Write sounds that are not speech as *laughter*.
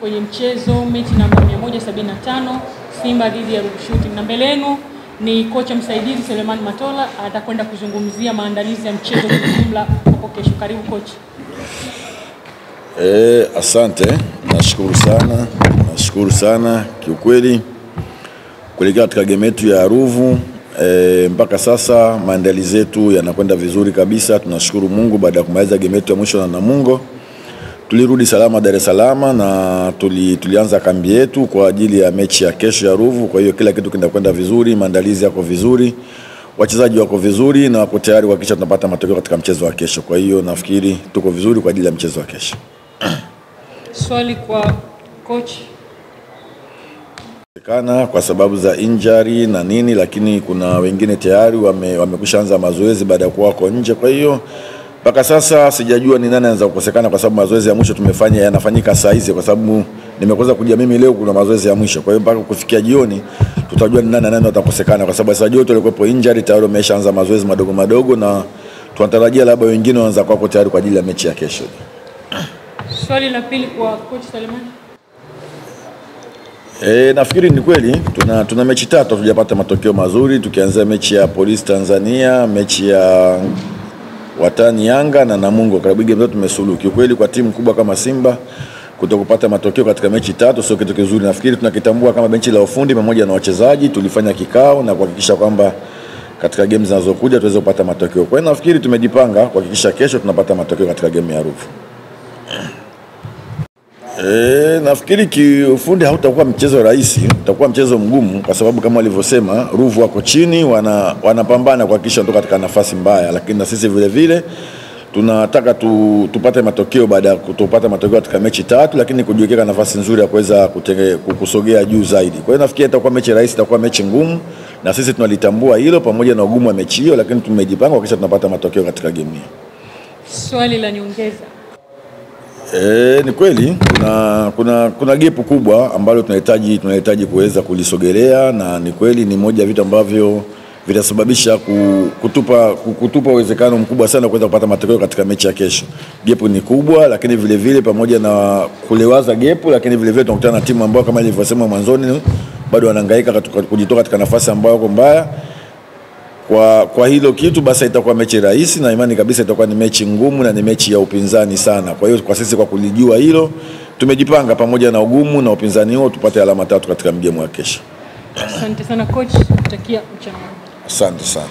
kwenye mchezo mechi namba 175 Simba dhidi ya Ruvu Shooting, na mbele yenu ni kocha msaidizi Selemani Matola atakwenda kuzungumzia maandalizi ya mchezo kwa jumla hapo kesho. Karibu kocha. E, asante, nashukuru sana, nashukuru sana kiukweli, kuelekea katika game yetu ya Ruvu e, mpaka sasa maandalizi yetu yanakwenda vizuri kabisa. Tunashukuru Mungu, baada ya kumaliza game yetu ya mwisho na Namungo tulirudi salama Dar es Salaam na tuli, tulianza kambi yetu kwa ajili ya mechi ya kesho ya Ruvu. Kwa hiyo kila kitu kinakwenda vizuri, maandalizi yako vizuri, wachezaji wako vizuri na wako tayari kuhakikisha tunapata matokeo katika mchezo wa kesho. Kwa hiyo nafikiri tuko vizuri kwa ajili ya mchezo wa kesho. *clears throat* Swali kwa coach. Kana kwa sababu za injury na nini, lakini kuna wengine tayari wame, wamekwisha anza mazoezi baada ya kuwa wako nje. Kwa hiyo mpaka sasa sijajua ni nani anaweza kukosekana, kwa sababu mazoezi ya mwisho tumefanya yanafanyika saa hizi, kwa sababu nimekuza kuja mimi leo, kuna mazoezi ya mwisho. Kwa hiyo mpaka kufikia jioni tutajua ni nani na nani watakosekana, kwa sababu wachezaji wote walikuwepo injury tayari wameshaanza mazoezi madogo madogo, na tunatarajia labda wengine wanaanza kwako tayari kwa ajili ya mechi ya kesho. Swali la pili kwa coach Selemani. E, nafikiri ni kweli tuna, tuna mechi tatu hatujapata matokeo mazuri, tukianzia mechi ya Polisi Tanzania, mechi ya watani Yanga na Namungo. Karibu game zote tumesuluhu. Kiukweli kwa timu kubwa kama Simba kutokupata matokeo katika mechi tatu sio kitu kizuri. Nafikiri tunakitambua kama benchi la ufundi pamoja na wachezaji, tulifanya kikao na kuhakikisha kwamba katika game zinazokuja tuweze kupata matokeo. Kwa hiyo nafikiri tumejipanga kuhakikisha kesho tunapata matokeo katika game ya Ruvu. E, nafikiri kiufundi hautakuwa mchezo rahisi, utakuwa mchezo mgumu kwa sababu kama walivyosema Ruvu wako chini, wana, wanapambana kuhakikisha wanatoka katika nafasi mbaya, lakini na sisi vile vile tunataka tu, tupate matokeo baada ya kutopata matokeo katika mechi tatu, lakini kujiwekea nafasi nzuri ya kuweza kusogea juu zaidi. Kwa hiyo nafikiri itakuwa mechi rahisi, itakuwa mechi ngumu, na sisi tunalitambua hilo pamoja na ugumu wa mechi hiyo, lakini tumejipanga kuhakikisha tunapata matokeo katika game hii. Swali la nyongeza. E, ni kweli kuna, kuna, kuna gepu kubwa ambalo tunahitaji tunahitaji kuweza kulisogelea, na ni kweli ni moja ya vitu ambavyo vitasababisha kutupa kutupa uwezekano mkubwa sana kuweza kupata matokeo katika mechi ya kesho. Gepu ni kubwa, lakini vile vile pamoja na kulewaza gepu, lakini vile vile tunakutana na timu ambayo kama ilivyosema mwanzoni bado wanahangaika kujitoa katika nafasi ambayo wako mbaya kwa, kwa hilo kitu basi itakuwa mechi rahisi na imani kabisa itakuwa ni mechi ngumu na ni mechi ya upinzani sana. Kwa hiyo kwa sisi kwa kulijua hilo tumejipanga pamoja na ugumu na upinzani huo tupate alama tatu katika mgemo wa kesho. Asante sana coach, kutakia mchana. Asante sana.